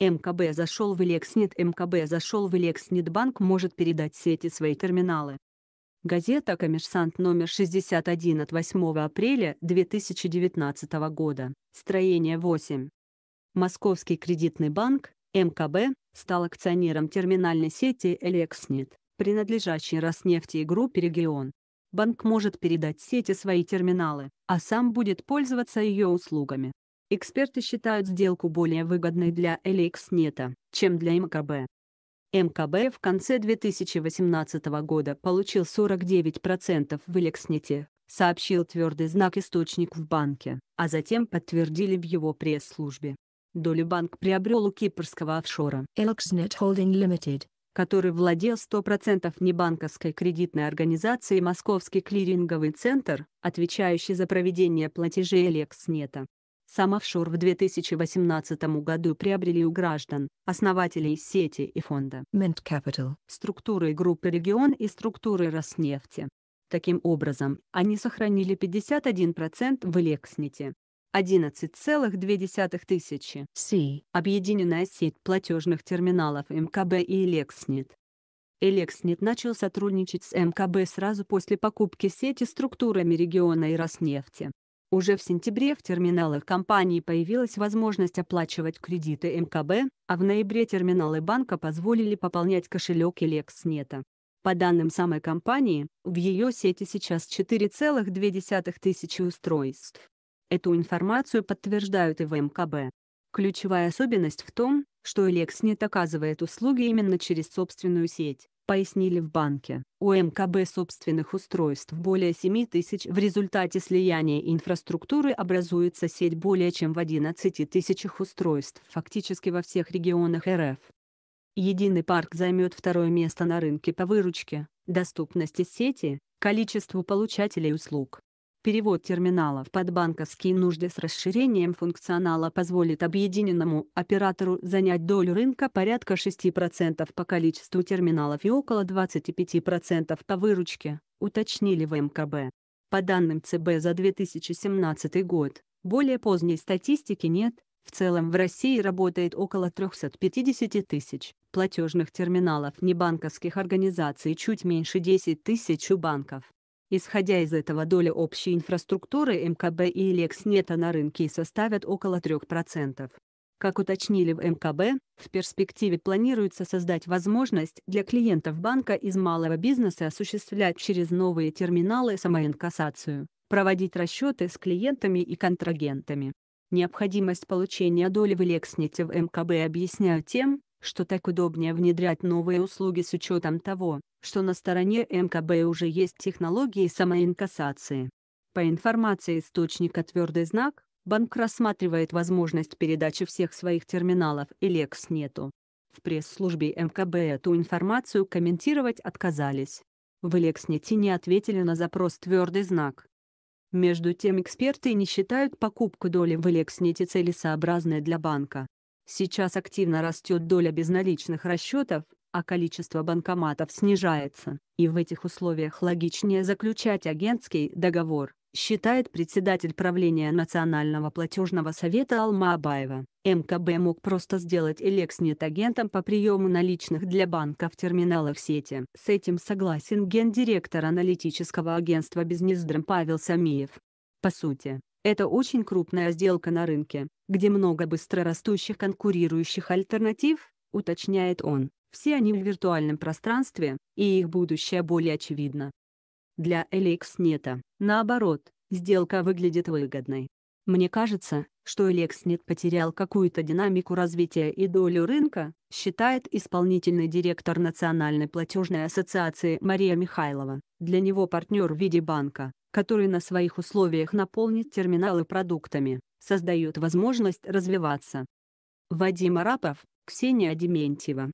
МКБ зашел в Элекснет МКБ зашел в Элекснет банк может передать сети свои терминалы. Газета «Коммерсант» номер 61 от 8 апреля 2019 года, строение 8. Московский кредитный банк, МКБ, стал акционером терминальной сети «Элекснет», принадлежащей Роснефти и группе «Регион». Банк может передать сети свои терминалы, а сам будет пользоваться ее услугами. Эксперты считают сделку более выгодной для LXNet, чем для МКБ. МКБ в конце 2018 года получил 49% в LXNet, сообщил твердый знак источник в банке, а затем подтвердили в его пресс-службе. Долю банк приобрел у кипрского офшора LXNet Holding Limited, который владел 100% небанковской кредитной организацией Московский клиринговый центр, отвечающий за проведение платежей LXNet. Сам офшор в 2018 году приобрели у граждан, основателей сети и фонда Mint Capital, структуры группы «Регион» и структуры «Роснефти». Таким образом, они сохранили 51% в Элекснете. 11,2 тысячи. C, Объединенная сеть платежных терминалов МКБ и Элекснет. Элекснет начал сотрудничать с МКБ сразу после покупки сети структурами региона и Роснефти. Уже в сентябре в терминалах компании появилась возможность оплачивать кредиты МКБ, а в ноябре терминалы банка позволили пополнять кошелек Элекснета. По данным самой компании, в ее сети сейчас 4,2 тысячи устройств. Эту информацию подтверждают и в МКБ. Ключевая особенность в том, что Элекснет оказывает услуги именно через собственную сеть, пояснили в банке. У МКБ собственных устройств более 7 тысяч в результате слияния инфраструктуры образуется сеть более чем в 11 тысячах устройств фактически во всех регионах РФ. Единый парк займет второе место на рынке по выручке, доступности сети, количеству получателей услуг. Перевод терминалов под банковские нужды с расширением функционала позволит объединенному оператору занять долю рынка порядка 6% по количеству терминалов и около 25% по выручке, уточнили в МКБ. По данным ЦБ за 2017 год, более поздней статистики нет, в целом в России работает около 350 тысяч платежных терминалов небанковских организаций чуть меньше 10 тысяч у банков. Исходя из этого доля общей инфраструктуры МКБ и Элекснета на рынке составят около 3%. Как уточнили в МКБ, в перспективе планируется создать возможность для клиентов банка из малого бизнеса осуществлять через новые терминалы самоинкассацию, проводить расчеты с клиентами и контрагентами. Необходимость получения доли в Элекснете в МКБ объясняют тем, что так удобнее внедрять новые услуги с учетом того, что на стороне МКБ уже есть технологии самоинкассации. По информации источника «Твердый знак», банк рассматривает возможность передачи всех своих терминалов Элекснету. В пресс-службе МКБ эту информацию комментировать отказались. В Элекснете не ответили на запрос «Твердый знак». Между тем эксперты не считают покупку доли в Элекснете целесообразной для банка. Сейчас активно растет доля безналичных расчетов, а количество банкоматов снижается, и в этих условиях логичнее заключать агентский договор, считает председатель правления Национального платежного совета Алма Абаева. МКБ мог просто сделать Элекснет агентом по приему наличных для банка в терминалах сети. С этим согласен гендиректор аналитического агентства «Бизнесдрам» Павел Самиев. По сути, это очень крупная сделка на рынке, где много быстрорастущих конкурирующих альтернатив, уточняет он. Все они в виртуальном пространстве, и их будущее более очевидно. Для LXNet, наоборот, сделка выглядит выгодной. Мне кажется, что LXNet потерял какую-то динамику развития и долю рынка, считает исполнительный директор Национальной платежной ассоциации Мария Михайлова. Для него партнер в виде банка, который на своих условиях наполнит терминалы продуктами, создает возможность развиваться. Вадим Арапов, Ксения Дементьева,